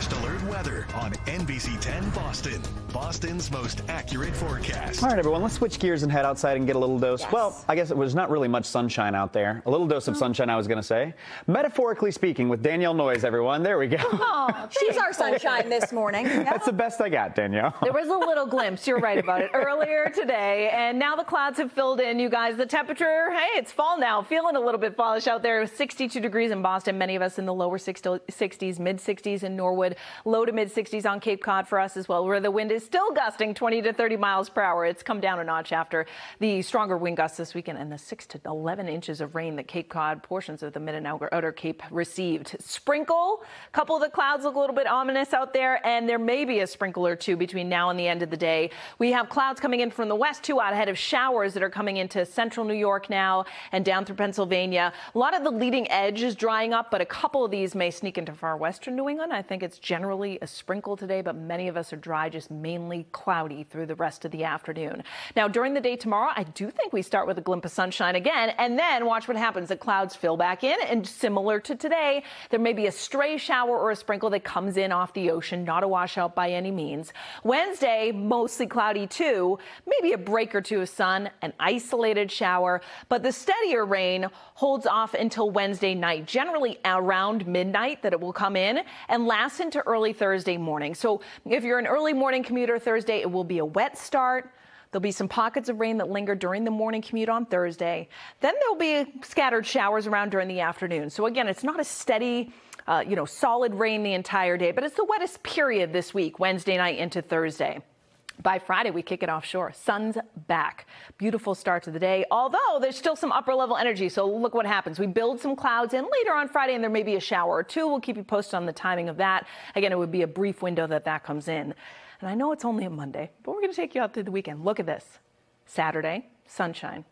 First Alert Weather on NBC 10 Boston. Boston's most accurate forecast. All right, everyone, let's switch gears and head outside and get a little dose. Yes. Well, I guess it was not really much sunshine out there. A little dose of mm. sunshine, I was going to say. Metaphorically speaking, with Danielle Noyes, everyone. There we go. Oh, she's our sunshine this morning. That's the best I got, Danielle. There was a little glimpse, you're right about it, earlier today, and now the clouds have filled in, you guys. The temperature, hey, it's fall now, feeling a little bit fallish out there. 62 degrees in Boston, many of us in the lower 60s, mid 60s in Norwood, low to mid 60s on Cape Cod for us as well, where the wind is still gusting 20 to 30 miles per hour. It's come down a notch after the stronger wind gusts this weekend and the 6 to 11 inches of rain that Cape Cod, portions of the mid and outer Cape received. Sprinkle, couple of the clouds look a little bit ominous out there, and there may be a sprinkle or two between now and the end of the day. We have clouds coming in from the west, too, out ahead of showers that are coming into central New York now and down through Pennsylvania. A lot of the leading edge is drying up, but a couple of these may sneak into far western New England. I think it's generally a sprinkle today, but many of us are dry, just mainly cloudy through the rest of the afternoon. Now, during the day tomorrow, I do think we start with a glimpse of sunshine again, and then watch what happens. The clouds fill back in, and similar to today, there may be a stray shower or a sprinkle that comes in off the ocean, not a washout by any means. Wednesday, mostly cloudy too, maybe a break or two of sun, an isolated shower, but the steadier rain holds off until Wednesday night, generally around midnight that it will come in and last into early Thursday morning. So if you're an early morning commuter Thursday, it will be a wet start. There'll be some pockets of rain that linger during the morning commute on Thursday. Then there'll be scattered showers around during the afternoon. So again, it's not a steady, uh, you know, solid rain the entire day, but it's the wettest period this week, Wednesday night into Thursday. By Friday, we kick it offshore. Sun's back. Beautiful start to the day, although there's still some upper level energy. So look what happens. We build some clouds in later on Friday, and there may be a shower or two. We'll keep you posted on the timing of that. Again, it would be a brief window that that comes in. And I know it's only a Monday, but we're going to take you out through the weekend. Look at this Saturday, sunshine.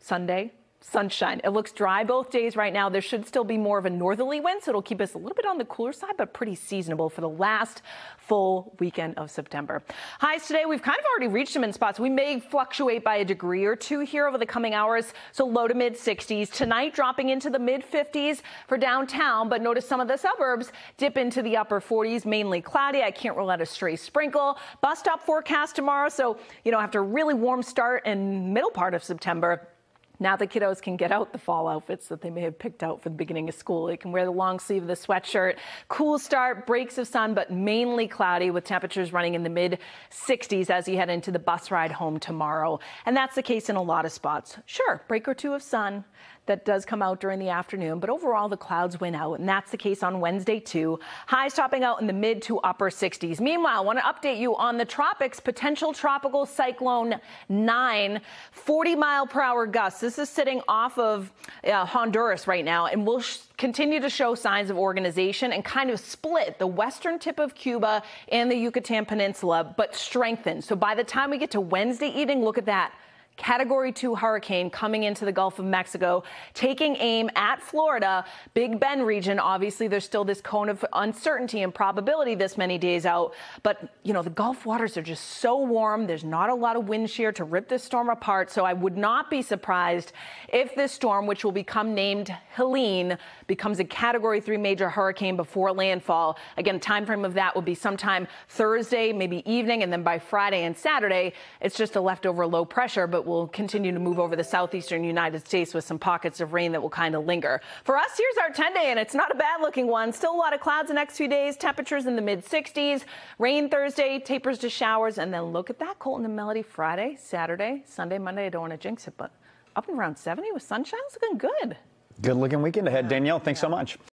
Sunday, sunshine. It looks dry both days right now. There should still be more of a northerly wind, so it'll keep us a little bit on the cooler side, but pretty seasonable for the last full weekend of September. Highs today, we've kind of already reached them in spots. We may fluctuate by a degree or two here over the coming hours, so low to mid 60s. Tonight, dropping into the mid 50s for downtown, but notice some of the suburbs dip into the upper 40s, mainly cloudy. I can't rule out a stray sprinkle. Bus stop forecast tomorrow, so, you know, after a really warm start in middle part of September, now the kiddos can get out the fall outfits that they may have picked out for the beginning of school. They can wear the long sleeve of the sweatshirt. Cool start, breaks of sun, but mainly cloudy with temperatures running in the mid 60s as you head into the bus ride home tomorrow. And that's the case in a lot of spots. Sure, break or two of sun that does come out during the afternoon, but overall the clouds win out, and that's the case on Wednesday too. Highs topping out in the mid to upper 60s. Meanwhile, I want to update you on the tropics potential tropical cyclone 9, 40 mile per hour gusts. This is sitting off of uh, Honduras right now, and will continue to show signs of organization and kind of split the western tip of Cuba and the Yucatan Peninsula, but strengthen. So by the time we get to Wednesday evening, look at that. Category 2 hurricane coming into the Gulf of Mexico, taking aim at Florida, Big Bend region. Obviously, there's still this cone of uncertainty and probability this many days out. But, you know, the Gulf waters are just so warm. There's not a lot of wind shear to rip this storm apart. So I would not be surprised if this storm, which will become named Helene, becomes a Category 3 major hurricane before landfall. Again, time frame of that will be sometime Thursday, maybe evening, and then by Friday and Saturday, it's just a leftover low pressure. But will continue to move over the southeastern United States with some pockets of rain that will kind of linger. For us, here's our 10 day, and it's not a bad looking one. Still a lot of clouds the next few days, temperatures in the mid 60s. Rain Thursday, tapers to showers, and then look at that Colton and Melody Friday, Saturday, Sunday, Monday. I don't want to jinx it, but up and around 70 with sunshine. It's looking good. Good looking weekend ahead, Danielle. Thanks so much.